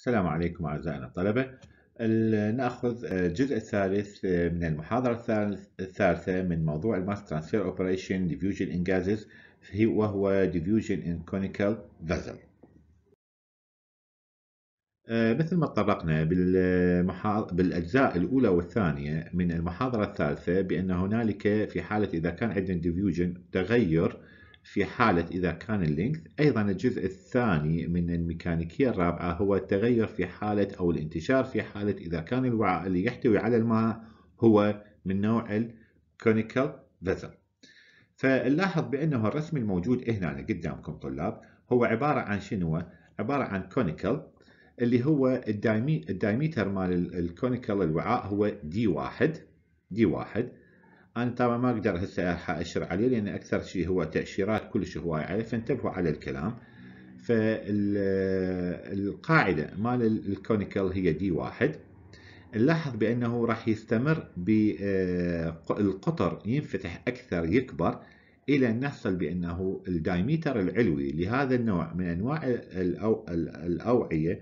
السلام عليكم أعزائنا الطلبة. نأخذ الجزء الثالث من المحاضرة الثالثة من موضوع ال mass transfer operation diffusion in gases وهو diffusion in conical vessel مثل ما تطرقنا بالأجزاء الأولى والثانية من المحاضرة الثالثة بأن هنالك في حالة إذا كان عندنا diffusion تغير في حالة إذا كان ال length أيضا الجزء الثاني من الميكانيكية الرابعة هو التغير في حالة أو الانتشار في حالة إذا كان الوعاء اللي يحتوي على الماء هو من نوع ال conical vessel فنلاحظ بأنه الرسم الموجود هنا قدامكم طلاب هو عبارة عن شنو؟ عبارة عن conical اللي هو ال diame- ال diameter مال ال conical الوعاء هو D واحد. D واحد. أنا طبعا ما أقدر هسه أشر عليه لأن أكثر شيء هو تأشيرات كلش هواية عليه فانتبهوا على الكلام. فالقاعدة مال ال conical هي D واحد. نلاحظ بأنه راح يستمر بالقطر ينفتح أكثر يكبر إلى أن نحصل بأنه ال diameter العلوي لهذا النوع من أنواع الأوعية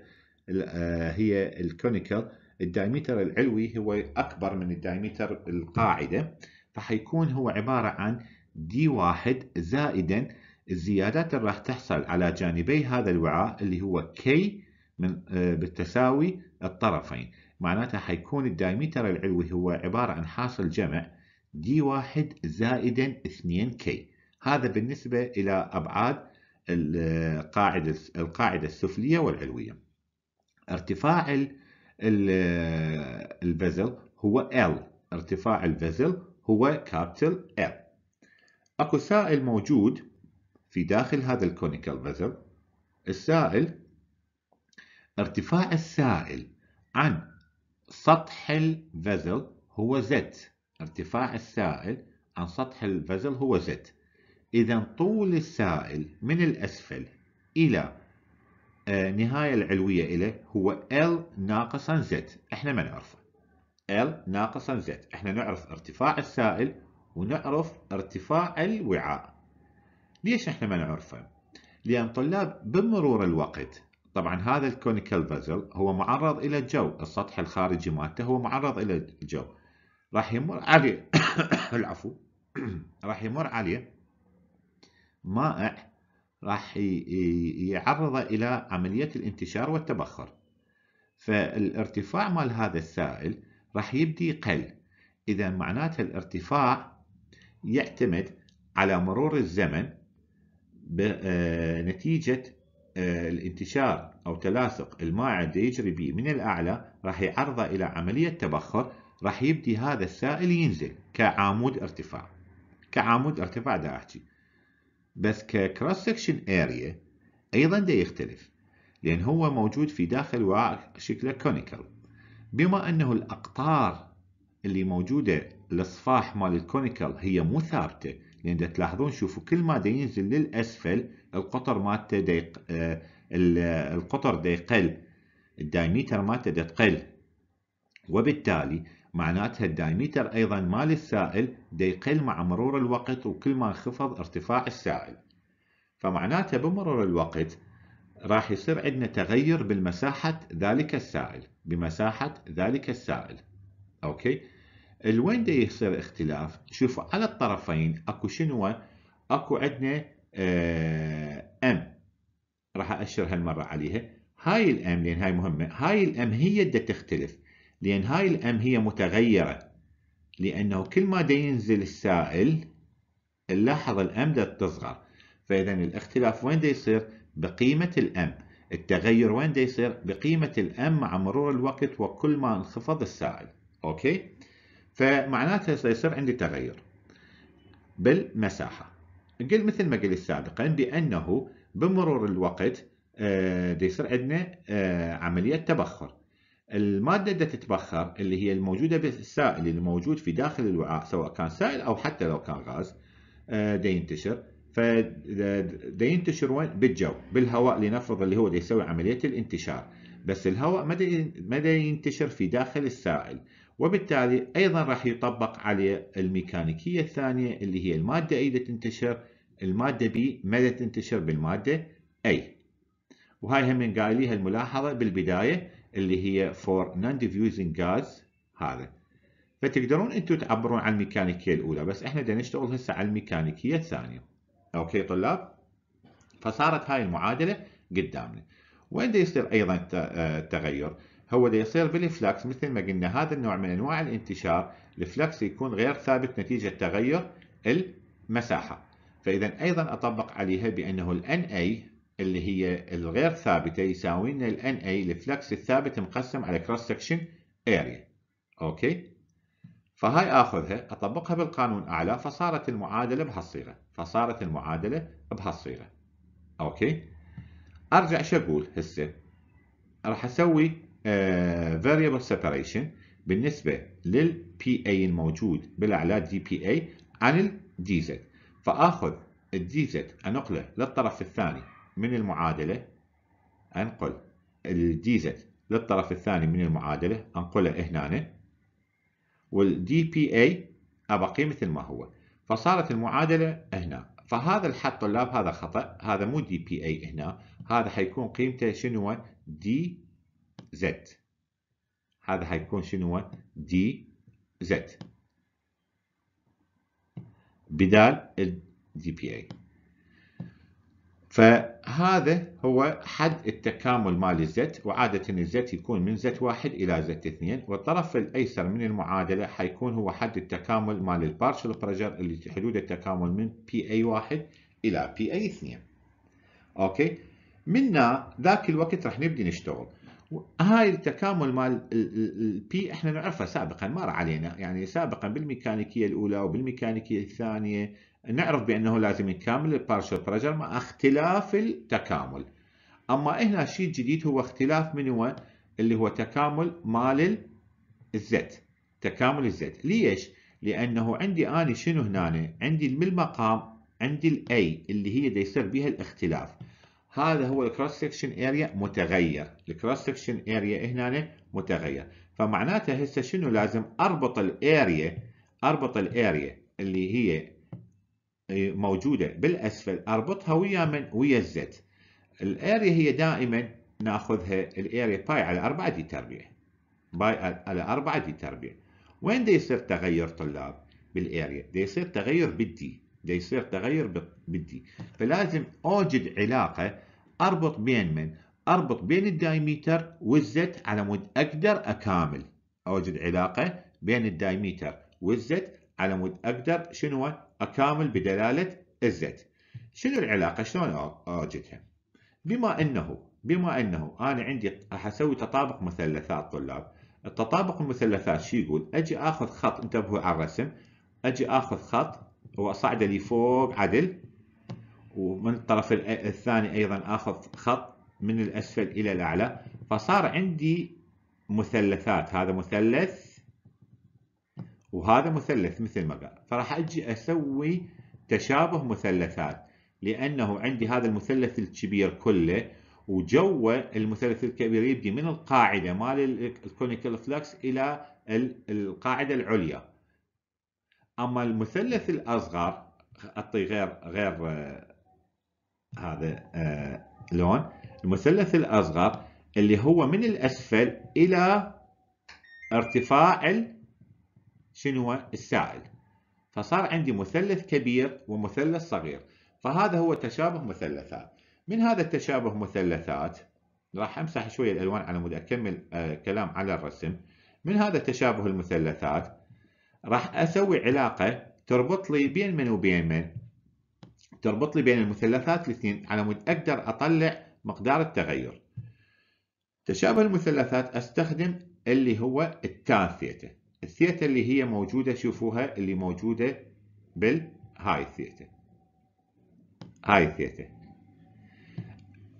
هي ال conical ال diameter العلوي هو أكبر من ال diameter القاعدة. فحيكون هو عبارة عن D واحد زائدا الزيادات اللي راح تحصل على جانبي هذا الوعاء اللي هو K من بالتساوي الطرفين. معناتها حيكون ال diameter العلوي هو عبارة عن حاصل جمع D واحد زائدا 2 K هذا بالنسبة إلى أبعاد القاعدة القاعدة السفلية والعلوية. ارتفاع ال vessel هو L. ارتفاع ال vessel هو capital L. أكو سائل موجود في داخل هذا الكونيكال فزل السائل ارتفاع السائل عن سطح الفزل هو Z. ارتفاع السائل عن سطح الفزل هو Z. إذا طول السائل من الأسفل إلى النهاية العلوية إليه هو L ناقصا Z. إحنا ما نعرفه. L ناقصا Z. إحنا نعرف ارتفاع السائل ونعرف ارتفاع الوعاء. ليش إحنا ما نعرفه؟ لأن طلاب بمرور الوقت طبعا هذا الكونيكال فازل هو معرض إلى الجو السطح الخارجي مالته هو معرض إلى الجو. راح يمر عليه العفو راح يمر عليه مائع راح يعرضه إلى عملية الانتشار والتبخر. فالارتفاع مال هذا السائل راح يبدي يقل إذا معناته الارتفاع يعتمد على مرور الزمن بنتيجة الانتشار أو تلاصق الماء اللي يجري به من الأعلى راح يعرضه إلى عملية تبخر راح يبدي هذا السائل ينزل كعامود ارتفاع. كعامود ارتفاع دا أحكي. بس ك cross section area أيضا دا يختلف لأن هو موجود في داخل وعاء شكله conical بما أنه الأقطار اللي موجودة الصفاح مال ال conical هي مو ثابتة لأن تلاحظون شوفوا كل ما ينزل للأسفل القطر مالته دا آه القطر دا يقل ال diameter مالته دا تقل. وبالتالي معناتها ال diameter أيضا مال السائل دا يقل مع مرور الوقت وكل ما انخفض ارتفاع السائل. فمعناتها بمرور الوقت راح يصير عندنا تغير بالمساحة ذلك السائل بمساحة ذلك السائل. okay؟ الوين دا يصير اختلاف؟ شوفوا على الطرفين أكو شنو؟ أكو عندنا M راح اشر هالمرة عليها. هاي ال M لأن هاي مهمة. هاي ال M هي دا تختلف لأن هاي ال M هي متغيرة. لأنه كل ما دا ينزل السائل نلاحظ ال M دا تصغر. فاذا الاختلاف وين دا يصير؟ بقيمة ال M التغير وين دا يصير؟ بقيمة ال M مع مرور الوقت وكل ما انخفض السائل okay؟ فمعناتها سيصير عندي تغير. بالمساحة. قلت مثل ما قلت سابقا بأنه بمرور الوقت آه يصير عندنا آه عملية تبخر. المادة اللي تتبخر اللي هي الموجودة بالسائل اللي موجود في داخل الوعاء سواء كان سائل أو حتى لو كان غاز آه ينتشر. فدا ينتشر وين بالجو بالهواء لنفرض اللي هو دا يسوي عملية الانتشار بس الهواء ما دا ينتشر في داخل السائل وبالتالي أيضا راح يطبق عليه الميكانيكية الثانية اللي هي المادة A تنتشر المادة B ماذا تنتشر بالمادة A وهاي هم قايليها الملاحظة بالبداية اللي هي for non-diffusing gas هذا فتقدرون أنتم تعبرون عن الميكانيكية الأولى بس إحنا بدنا نشتغل هسه على الميكانيكية الثانية okay طلاب. فصارت هاي المعادلة قدامنا. وين يصير أيضا التغير؟ هو دا يصير بال flux. مثل ما قلنا هذا النوع من أنواع الانتشار. ال flux يكون غير ثابت نتيجة تغير المساحة. فاذا أيضا أطبق عليها بأنه ال NA اللي هي الغير ثابتة يساوي لنا ال NA ال flux الثابت مقسم على cross section area okay؟ فهاي آخذها أطبقها بالقانون أعلى فصارت المعادلة بهالصيغة. فصارت المعادلة بهالصيغة. okay؟ أرجع شو أقول هسه؟ راح أسوي uh, variable separation بالنسبة لل PA الموجود بالأعلى dPA عن ال DZ فآخذ ال DZ أنقله للطرف الثاني من المعادلة أنقل ال DZ للطرف الثاني من المعادلة أنقله هنا وال dPA ابقي مثل ما هو. فصارت المعادلة هنا. فهذا الحد طلاب هذا خطأ. هذا مو dPA هنا. هذا حيكون قيمته شنو؟ dZ هذا حيكون شنو؟ dZ بدال ال dPA فهذا هو حد التكامل مال الزت وعادة الزت يكون من زت واحد إلى زت اثنين والطرف الأيسر من المعادلة حيكون هو حد التكامل مال ال partial pressure اللي حدود التكامل من PA واحد إلى PA اثنين. okay؟ منا ذاك الوقت راح نبدي نشتغل. هاي التكامل مال ال P إحنا نعرفها سابقا مر علينا. يعني سابقا بالميكانيكية الأولى وبالميكانيكية الثانية نعرف بأنه لازم يكامل ال partial pressure مع اختلاف التكامل. أما هنا الشيء الجديد هو اختلاف من هو اللي هو تكامل مال ال Z تكامل ال Z ليش؟ لأنه عندي أنا شنو هنا عندي بالمقام عندي ال A اللي هي دا يصير بها الاختلاف. هذا هو ال cross section area متغير. ال cross section area هنا متغير. فمعناته هسه شنو لازم؟ أربط ال area أربط ال area اللي هي موجودة بالأسفل. أربطها ويا من؟ ويا ال Z ال area هي دائما نأخذها ال area باي على 4 D تربيع. باي على 4 D تربيع. وين دا يصير تغير طلاب بال area؟ دا يصير تغير بال D دا يصير تغير بال D فلازم أوجد علاقة أربط بين من؟ أربط بين ال diameter وال Z على مود أقدر أكامل. أوجد علاقة بين الدايمتر والزد على مود أقدر شنو؟ أكامل بدلالة الزد شنو العلاقة؟ شلون أوجدها؟ بما أنه بما أنه أنا عندي راح أسوي تطابق مثلثات طلاب. التطابق المثلثات شو يقول؟ أجي أخذ خط انتبهوا على الرسم. أجي أخذ خط وأصعده لفوق عدل. ومن الطرف الثاني أيضا أخذ خط من الأسفل إلى الأعلى. فصار عندي مثلثات. هذا مثلث وهذا مثلث مثل ما قال. فراح أجي أسوي تشابه مثلثات لأنه عندي هذا المثلث الكبير كله وجوه المثلث الكبير يبدي من القاعدة مال ال conical vessel إلى القاعدة العليا. أما المثلث الأصغر أعطي غير غير آه هذا آه لون. المثلث الأصغر اللي هو من الأسفل إلى ارتفاع شنو السائل. فصار عندي مثلث كبير ومثلث صغير فهذا هو تشابه مثلثات. من هذا التشابه مثلثات؟ راح أمسح شوية الألوان على مود أكمل آه كلام على الرسم. من هذا تشابه المثلثات؟ راح أسوي علاقة تربط لي بين من وبين من. تربط لي بين المثلثات الاثنين على مود أقدر أطلع مقدار التغير. تشابه المثلثات أستخدم اللي هو ال tan theta ال theta اللي هي موجودة شوفوها اللي موجودة بالهاي ثيتا هاي الثيتا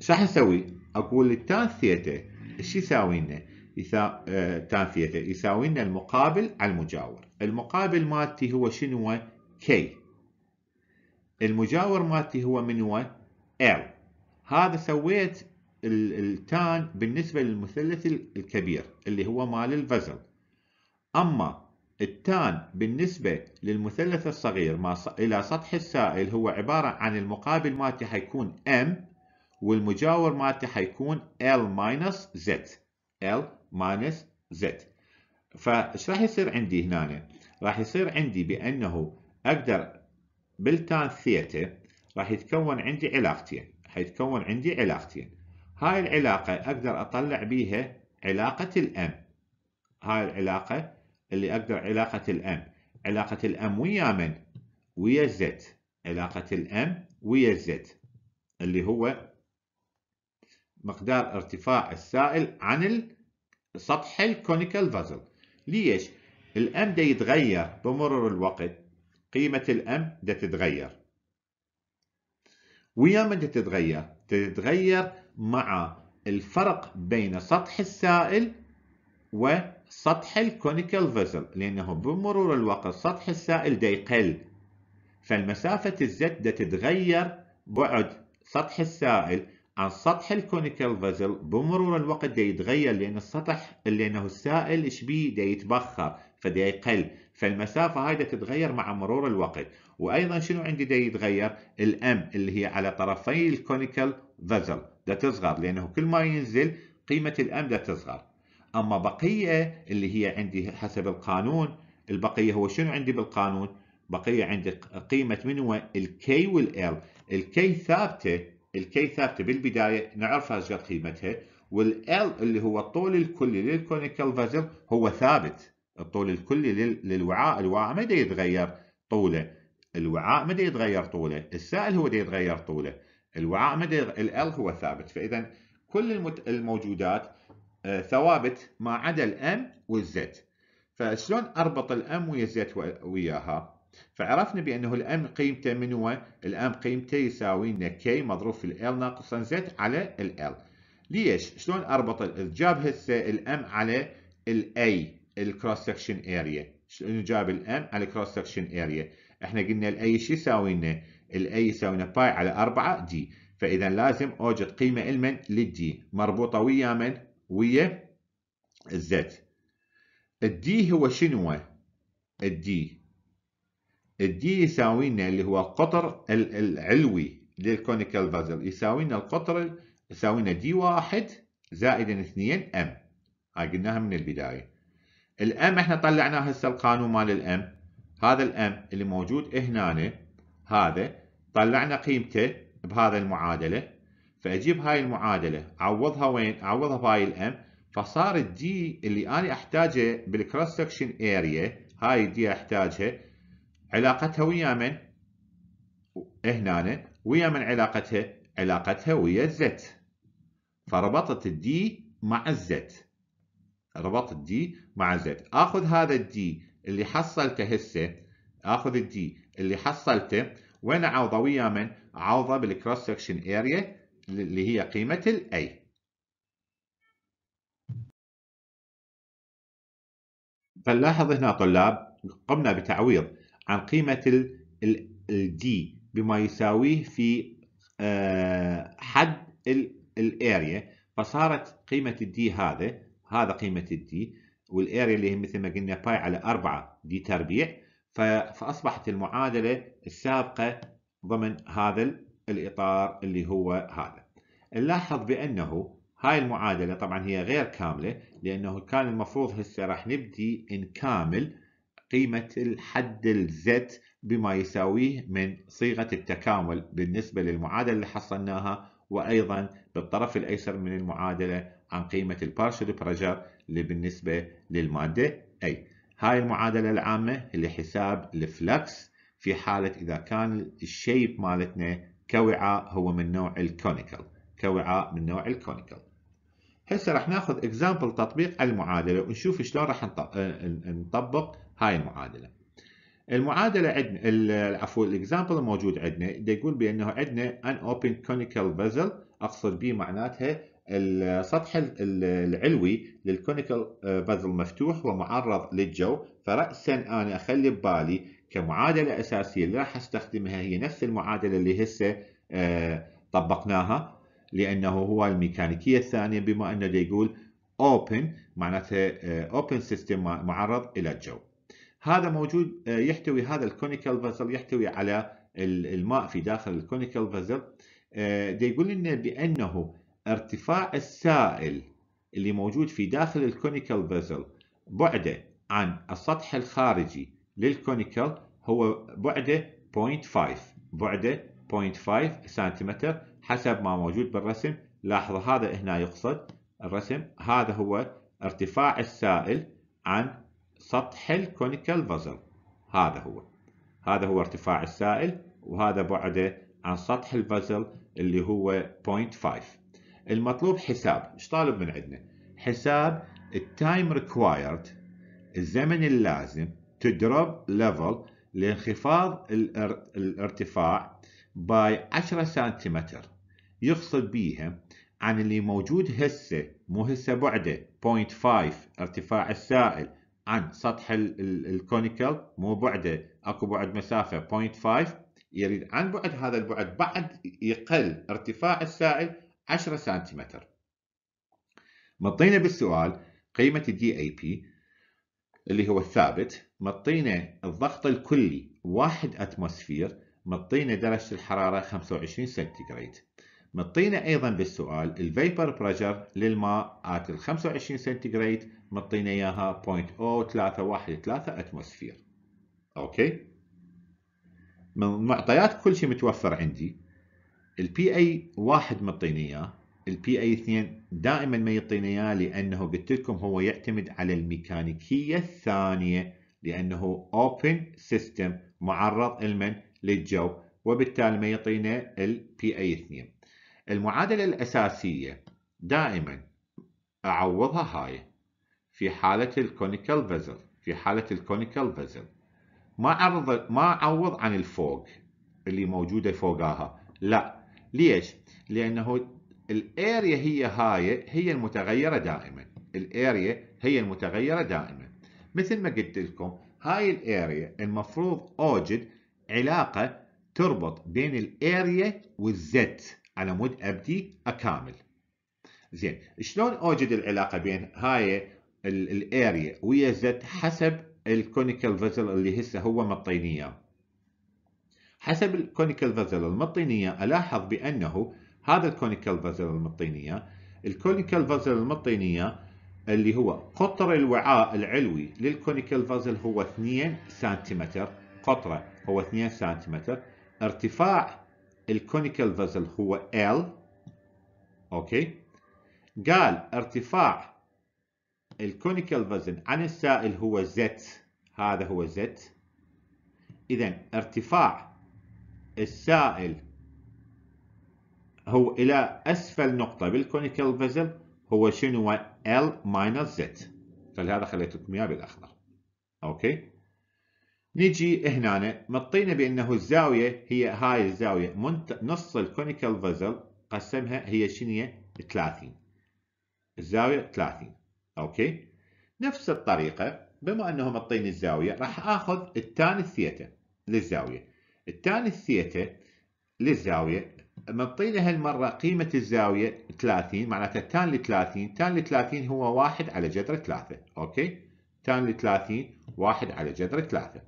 شو راح أسوي؟ أقول ال tan theta إيش يساوي لنا؟ يسا... آه... tan theta يساوي لنا المقابل على المجاور المقابل مالتي هو شنو؟ كي المجاور مالتي هو من هو؟ ال هذا سويت التان بالنسبة للمثلث الكبير اللي هو مال الفزل أما التان بالنسبة للمثلث الصغير ما إلى سطح السائل هو عبارة عن المقابل مالتي حيكون M والمجاور مالته حيكون L minus Z. L minus Z. فايش راح يصير عندي هنا؟ راح يصير عندي بأنه أقدر بالتان ثيتا راح يتكون عندي علاقتين حيتكون عندي علاقتين. هاي العلاقة أقدر أطلع بيها علاقة الأم هاي العلاقة اللي أقدر علاقة الأم علاقة الأم ويا من؟ ويا زد علاقة الأم ويا زد اللي هو مقدار ارتفاع السائل عن سطح ال conical vessel ليش؟ ال M دا يتغير بمرور الوقت قيمة ال M دا تتغير ويا من تتغير؟ تتغير مع الفرق بين سطح السائل وسطح ال conical vessel لأنه بمرور الوقت سطح السائل دا يقل فالمسافة ال Z دا تتغير بعد سطح السائل عن سطح ال conical vessel بمرور الوقت دا يتغير لأن السطح لأنه السائل إيش بيه؟ دا يتبخر فدا يقل فالمسافة هاي دا تتغير مع مرور الوقت. وأيضا شنو عندي دا يتغير؟ ال M اللي هي على طرفي ال conical vessel دا تصغر لأنه كل ما ينزل قيمة ال M دا تصغر. أما بقية اللي هي عندي حسب القانون البقية هو شنو عندي بالقانون؟ بقية عندي قيمة من هو الكي والال الكي ثابتة الكي ثابتة بالبداية نعرفها إيش قيمتها. وال L اللي هو الطول الكلي لل conical vessel هو ثابت. الطول الكلي للوعاء الوعاء ما يتغير طوله. الوعاء ما يتغير طوله. السائل هو يتغير طوله. الوعاء ما L هو ثابت. فاذا كل الموجودات ثوابت ما عدا ال M وال Z فشلون أربط ال M ويا ال Z وياها؟ فعرفنا بأنه ال M قيمته من هو؟ ال M قيمته يساوي لنا K مضروب في L ناقصا Z على L ليش؟ شلون أربط جاب هسه ال M على ال A ال cross section area شلون جاب ال M على ال cross section area إحنا قلنا ال A شو يساوي لنا ال A يساوي لنا باي على 4 D فإذا لازم أوجد قيمة إلمن لل D مربوطة ويا من؟ ويا الزد الدي هو شنو؟ الدي. الدي يساوي لنا اللي هو القطر العلوي لل conical vessel يساوي لنا القطر يساوي لنا D واحد زائد اثنين M. هاي قلناها من البداية. ال M إحنا طلعناه هسه القانون مال ال M. هذا ال M اللي موجود هنا هذا طلعنا قيمته بهذا المعادلة. فأجيب هاي المعادلة اعوضها وين؟ اعوضها بهاي ال M فصار ال D اللي أنا أحتاجه بال cross section area هاي ال D أحتاجها علاقتها ويا من؟ هنا ويا من علاقتها؟ علاقتها ويا الزت فربطت الدي مع الزت ربطت الدي مع الزت آخذ هذا الدي اللي حصلته هسه. آخذ ال D اللي حصلته. وين أعوضه ويا من؟ أعوضه بال cross section area اللي هي قيمة ال A فنلاحظ هنا طلاب قمنا بتعويض عن قيمة ال D بما يساويه في آه، حد ال area فصارت قيمة ال D هذا هذا قيمة ال D وال area اللي هي مثل ما قلنا باي على 4 d تربيع. فأصبحت المعادلة السابقة ضمن هذا الإطار اللي هو هذا. نلاحظ بأنه هاي المعادلة طبعا هي غير كاملة لأنه كان المفروض هسه راح نبدي نكامل قيمة الحد ال z بما يساويه من صيغة التكامل بالنسبة للمعادلة اللي حصلناها وأيضا بالطرف الأيسر من المعادلة عن قيمة ال partial pressure اللي بالنسبة للمادة A هاي المعادلة العامة اللي حساب ال flux في حالة إذا كان ال shape مالتنا كوعاء هو من نوع ال conical. كوعاء من نوع ال conical. هسه راح ناخذ example تطبيق المعادلة ونشوف شلون راح نطبق هاي المعادلة. المعادلة عندنا عفوا ال example الموجود عندنا يقول بأنه عندنا an open conical vessel أقصد به معناتها السطح العلوي لل conical vessel مفتوح ومعرض للجو. فراسا أنا أخلي ببالي كمعادلة أساسية اللي راح أستخدمها هي نفس المعادلة اللي هسه آه، طبقناها لأنه هو الميكانيكية الثانية بما أنه يقول open معناته آه، open system معرض إلى الجو. هذا موجود آه، يحتوي هذا ال conical vessel يحتوي على الماء في داخل ال conical vessel يقول لنا بأنه ارتفاع السائل اللي موجود في داخل ال conical vessel بعده عن السطح الخارجي لل conical هو بعده 0.5 بعده 0.5 سنتيمتر حسب ما موجود بالرسم. لاحظوا هذا هنا يقصد الرسم. هذا هو ارتفاع السائل عن سطح ال conical vessel. هذا هو. هذا هو ارتفاع السائل وهذا بعده عن سطح ال vessel اللي هو 0.5 المطلوب حساب. إيش طالب من عندنا؟ حساب ال time required الزمن اللازم drop level لانخفاض الارتفاع by 10 سنتيمتر. يقصد بيها عن اللي موجود هسه مو هسه بعده 0.5 ارتفاع السائل عن سطح ال conical مو بعده أكو بعد مسافة 0.5 يريد عن بعد هذا البعد بعد يقل ارتفاع السائل 10 سنتيمتر. مطينا بالسؤال قيمة ال DAB اللي هو الثابت مطينا الضغط الكلي 1 أتموسفير مطينا درجة الحرارة 25 سنتيغراد مطينا أيضا بالسؤال ال vapor pressure للماء at ال 25 سنتيغراد مطينا إياها 0.0313 أتموسفير. أوكي؟ من معطيات كل شيء متوفر عندي ال PA واحد مطينا إياه ال PA 2 دائما ما يعطينا إياه لأنه قلت لكم هو يعتمد على الميكانيكية الثانية لأنه open system معرض لمن للجو وبالتالي ما يعطينا ال PA 2 المعادلة الأساسية دائما أعوضها هاي في حالة ال conical vessel في حالة ال conical vessel ما عرض ما أعوض عن الفوق اللي موجودة فوقاها لا. ليش؟ لأنه ال area هي هاي هي المتغيرة دائما. ال area هي المتغيرة دائما. مثل ما قلت لكم هاي ال area المفروض اوجد علاقة تربط بين ال area وال z على مود أبدي أكامل. زين شلون أوجد العلاقة بين هاي ال area ويا z حسب ال conical vessel اللي هسه هو مطينيه؟ حسب ال conical vessel المطينية ألاحظ بأنه هذا ال conical vessel المطينية ال conical vessel المطينية اللي هو قطر الوعاء العلوي لل conical vessel هو 2 سنتيمتر. قطره هو 2 سنتيمتر. ارتفاع ال conical vessel هو L. أوكي. قال ارتفاع ال conical vessel عن السائل هو Z. هذا هو Z. اذا ارتفاع السائل هو إلى أسفل نقطة بال conical vessel هو شنو؟ L minus Z. فلهذا خليت لكم إياه بالأخضر. أوكي؟ نجي هنا. مطينا بأنه الزاوية هي هاي الزاوية منت... نص ال conical vessel قسمها هي شنو 30 الزاوية 30 أوكي؟ نفس الطريقة. بما أنه مطيني الزاوية راح آخذ التان الثيتا للزاوية. التان الثيتا للزاوية. مطينا هالمرة قيمة الزاوية 30 معناتها tan ل 30 tan ل 30 هو 1 على جذر 3 أوكي؟ تان ل 30 1 على جذر 3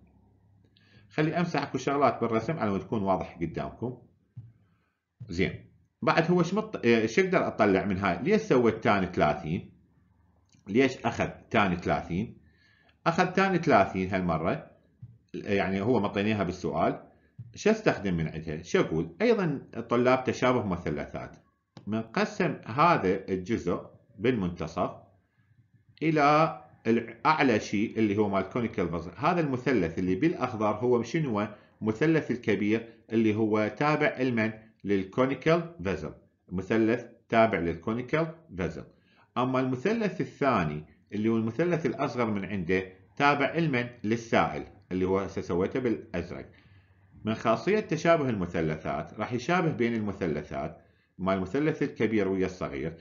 خلي أمسح أكو شغلات بالرسم على ما تكون واضح قدامكم. زين. بعد هو إيش مط... إيش أقدر أطلع من هاي؟ ليش سويت تان 30 ليش أخذ تان 30 أخذ تان 30 هالمرة يعني هو مطينيها بالسؤال. شو أستخدم من عندها شو أقول؟ أيضا طلاب تشابه مثلثات. بنقسم هذا الجزء بالمنتصف إلى اعلى شيء اللي هو مال conical هذا المثلث اللي بالأخضر هو شنو؟ مثلث الكبير اللي هو تابع المن لل conical vessel مثلث تابع لل conical vessel أما المثلث الثاني اللي هو المثلث الأصغر من عنده تابع المن للسائل اللي هو هسه سويته بالأزرق. من خاصية تشابه المثلثات راح يشابه بين المثلثات مع المثلث الكبير ويا الصغير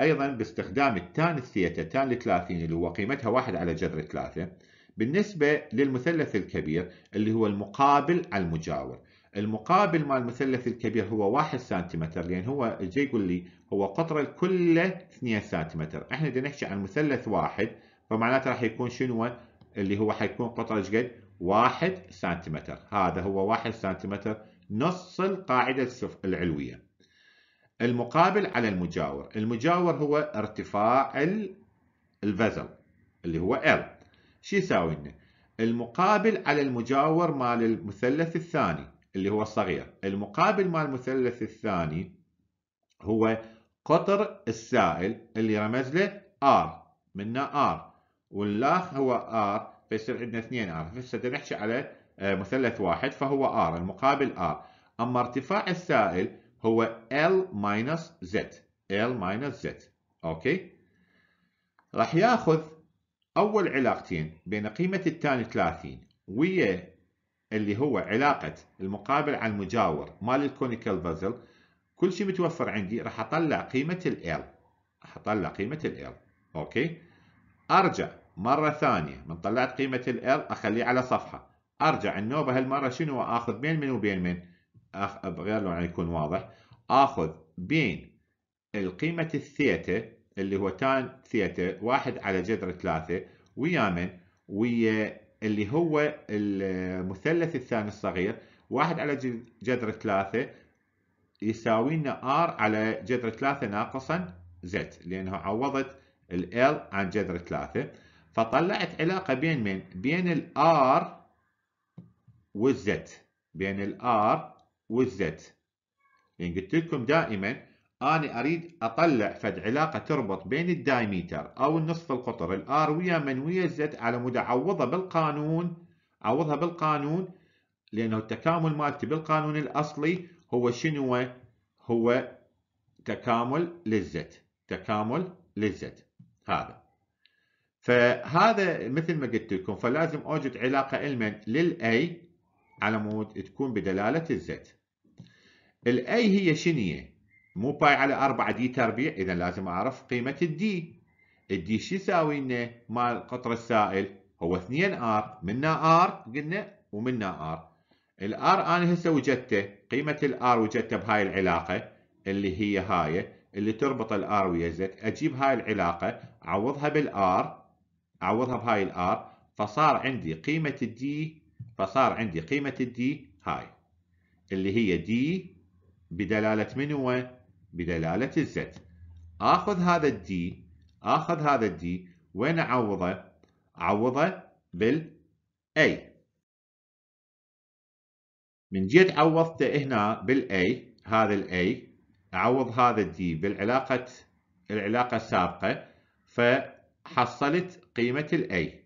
أيضا باستخدام التان الثيتا تان لثلاثين اللي هو قيمتها واحد على جذر ثلاثة بالنسبة للمثلث الكبير اللي هو المقابل على المجاور. المقابل مع المثلث الكبير هو واحد سنتيمتر لأن هو جاي يقول لي هو قطرة كله 2 سنتيمتر. إحنا بدنا نحكي عن مثلث واحد فمعناته راح يكون شنو؟ اللي هو حيكون قطرة قد؟ واحد سنتيمتر. هذا هو واحد سنتيمتر نص القاعدة العلوية. المقابل على المجاور. المجاور هو ارتفاع الفزل اللي هو L. شو يساوي لنا المقابل على المجاور مال المثلث الثاني اللي هو الصغير. المقابل مال المثلث الثاني هو قطر السائل اللي رمز له R. منه R. واللاخ هو R. فيصير عندنا اثنين R هسه نحكي على آه، مثلث واحد فهو R المقابل R أما ارتفاع السائل هو L minus Z. L minus Z. أوكي؟ راح ياخذ أول علاقتين بين قيمة التاني 30 ويا اللي هو علاقة المقابل على المجاور مال الكونيكال فازل كل شيء متوفر عندي راح أطلع قيمة ال راح أطلع قيمة ال L. أوكي؟ أرجع. مرة ثانية من طلعت قيمة ال أخليه على صفحة. أرجع النوبة هالمرة شنو؟ أخذ بين من وبين من؟ أخ... بغير لون يكون واضح. أخذ بين القيمة الثيتا اللي هو تان ثيتا واحد على جذر ثلاثة ويا من؟ ويا اللي هو المثلث الثاني الصغير واحد على جذر ثلاثة يساوي لنا R على جذر ثلاثة ناقصا Z لأنه عوضت ال L عن جذر ثلاثة. فطلعت علاقة بين من؟ بين ال R والZ بين ال R والZ يعني قلت لكم دائما أنا أريد أطلع فد علاقة تربط بين الدايمتر أو النصف القطر الآر ويا من ويا الزد على مود أعوضها بالقانون أعوضها بالقانون لأنه التكامل مالتي بالقانون الأصلي هو شنو؟ هو تكامل للزد تكامل للزد هذا. فهذا مثل ما قلت لكم فلازم أوجد علاقة علما للأي على مود تكون بدلالة الزد الأي هي شنية؟ مو باي على 4 دي تربيع إذا لازم أعرف قيمة الدي الدي شو يساوي لنا مال قطر السائل. هو 2 ار منا ار قلنا ومنا ار الار أنا هسه وجدته قيمة الار وجدتها بهاي العلاقة اللي هي هاي اللي تربط الار ويا زد أجيب هاي العلاقة أعوضها بالار اعوضها بهاي الار فصار عندي قيمة الدي فصار عندي قيمة الدي هاي اللي هي دي بدلالة من هو بدلالة الزد آخذ هذا الدي آخذ هذا الدي وين أعوضه؟ أعوضه بالأي من جيت عوضته هنا بالأي هذا الأي أعوض هذا الدي بالعلاقة العلاقة السابقة فحصلت قيمة الأي.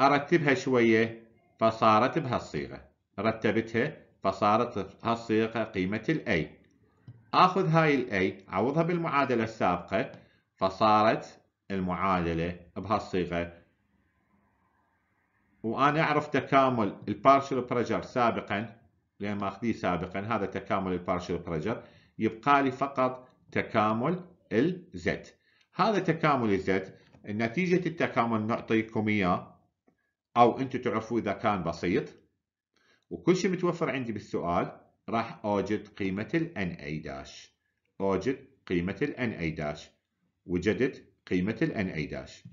أرتبها شوية فصارت بهالصيغة. رتبتها فصارت بهالصيغة قيمة الأي. آخذ هاي الأي اعوضها بالمعادلة السابقة فصارت المعادلة بهالصيغة. وأنا أعرف تكامل البارشل بريشر سابقا لأن ماخذيه سابقا هذا تكامل البارشل بريشر يبقى لي فقط تكامل الزد هذا تكامل الزد نتيجة التكامل نعطيكم إياه أو أنتم تعرفوا إذا كان بسيط. وكل شيء متوفر عندي بالسؤال راح أوجد قيمة ال NA داش أوجد قيمة ال NA داش وجدت قيمة ال NA داش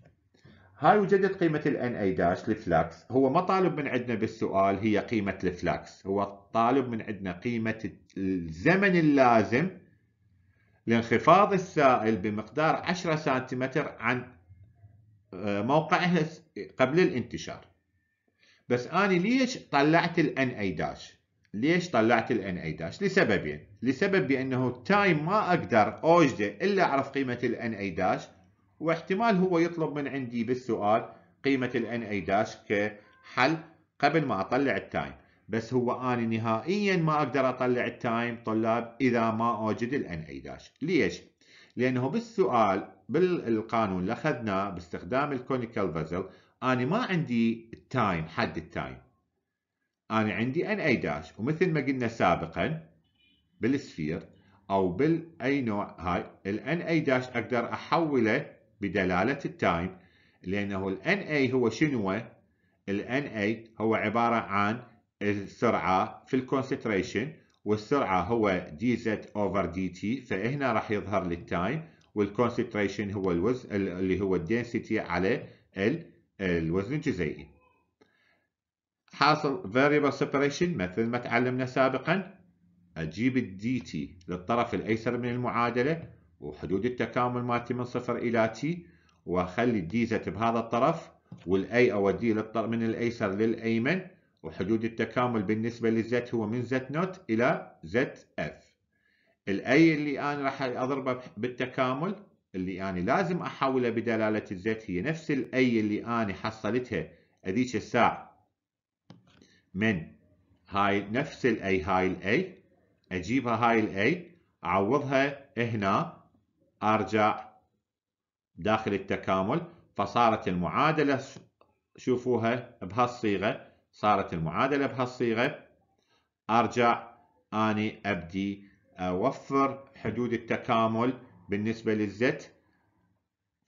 هاي وجدت قيمة ال NA داش لفلاكس هو ما طالب من عندنا بالسؤال هي قيمة الفلاكس هو طالب من عندنا قيمة الزمن اللازم لانخفاض السائل بمقدار 10 سنتيمتر عن آه، موقعه قبل الانتشار. بس أنا ليش طلعت ال NA داش ليش طلعت ال NA داش لسببين. لسبب بأنه التايم ما أقدر أوجده إلا أعرف قيمة ال NA داش واحتمال هو يطلب من عندي بالسؤال قيمة ال NA داش كحل قبل ما أطلع التايم بس هو أنا نهائيا ما أقدر أطلع التايم طلاب إذا ما أوجد ال NA داش ليش؟ لأنه بالسؤال بالقانون اللي أخذناه باستخدام الكونيكال فازل أنا ما عندي التايم حد التايم أنا عندي ان اي داش ومثل ما قلنا سابقا بالسفير أو بالأي نوع هاي الان اي داش أقدر أحوله بدلالة التايم لأنه الان اي هو شنو؟ الان اي هو عبارة عن السرعة في الكونسنتريشن والسرعة هو دي زد اوفر دي تي فهنا راح يظهر لي التايم والكونسنتريشن هو الوزن اللي هو الدنسيتي على الوزن الجزيئي. حاصل variable separation مثل ما تعلمنا سابقا. أجيب الدي تي للطرف الأيسر من المعادلة وحدود التكامل مالتي من صفر إلى تي وأخلي الدي زت بهذا الطرف والأي أوديه من الأيسر للأيمن وحدود التكامل بالنسبة لزت هو من زت نوت إلى زت اف الأي اللي أنا راح أضربه بالتكامل اللي أنا لازم أحوله بدلالة الزت هي نفس الأي اللي أنا حصلتها هذيك الساعة. من هاي نفس الأي هاي الأي أجيبها هاي الأي أعوضها هنا أرجع داخل التكامل. فصارت المعادلة شوفوها بهالصيغة صارت المعادلة بهالصيغة. أرجع أني أبدي أوفر حدود التكامل بالنسبة للزت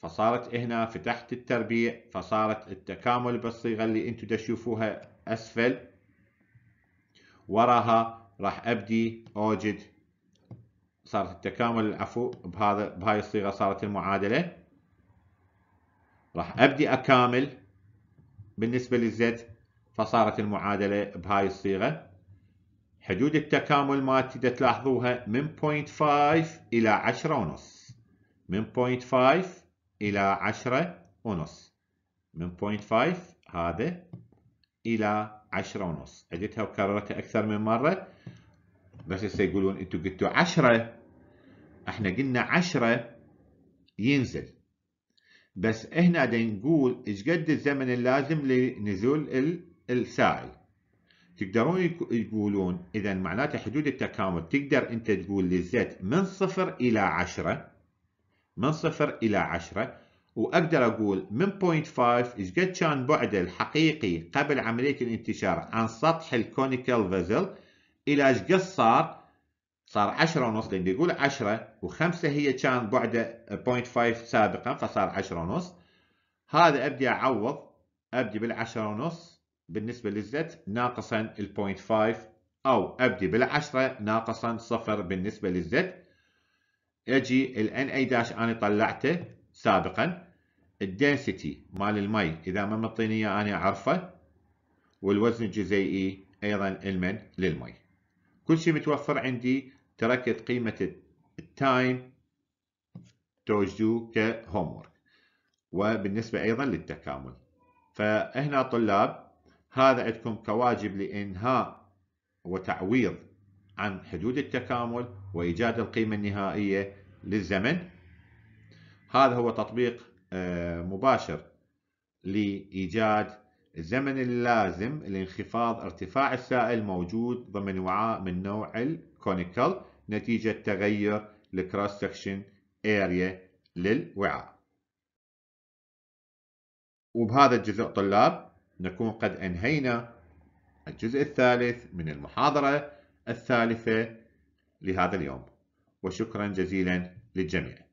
فصارت هنا فتحت التربيع فصارت التكامل بالصيغة اللي أنتم تشوفوها أسفل. وراها راح أبدي أوجد. صارت التكامل العفو بهذا بهاي الصيغة صارت المعادلة. راح أبدي أكامل بالنسبة للزد فصارت المعادلة بهاي الصيغة. حدود التكامل مالتي تلاحظوها من 0.5 إلى 10 ونص من 0.5 إلى 10 ونص من 0.5 هذا إلى 10 ونص عدتها وكررتها أكثر من مرة. بس هسه يقولون أنتم قلتوا 10 إحنا قلنا 10 ينزل. بس هنا نقول إيش قد الزمن اللازم لنزول السائل؟ تقدرون يقولون اذا معناته حدود التكامل. تقدر أنت تقول للزيت من صفر إلى عشرة من صفر إلى عشرة وأقدر أقول من 0.5 إيش قد كان بعده الحقيقي قبل عملية الانتشار عن سطح الكونيكال فيزل إلى إيش قد صار؟ صار 10 ونص. لأن يقول 10 و5 هي كان بعده 0.5 سابقا فصار 10 ونص. هذا أبدي أعوض أبدي بال10 ونص. بالنسبة للزت ناقصا ال 0.5 أو أبدي بال10 ناقصا صفر بالنسبة للزت أجي ال اي داش أنا طلعته سابقا. الدنسيتي مال المي إذا ما مطيني إياه أنا اعرفه والوزن الجزيئي أيضا المن للمي. كل شيء متوفر عندي تركت قيمة التايم توجدوه كهومورك وبالنسبة أيضا للتكامل. فهنا طلاب هذا عندكم كواجب لإنهاء وتعويض عن حدود التكامل وإيجاد القيمة النهائية للزمن. هذا هو تطبيق آه، مباشر لإيجاد الزمن اللازم لانخفاض ارتفاع السائل موجود ضمن وعاء من نوع الكونيكال نتيجة تغير الكروس سكشن اريا للوعاء. وبهذا الجزء طلاب نكون قد أنهينا الجزء الثالث من المحاضرة الثالثة لهذا اليوم. وشكرا جزيلا للجميع.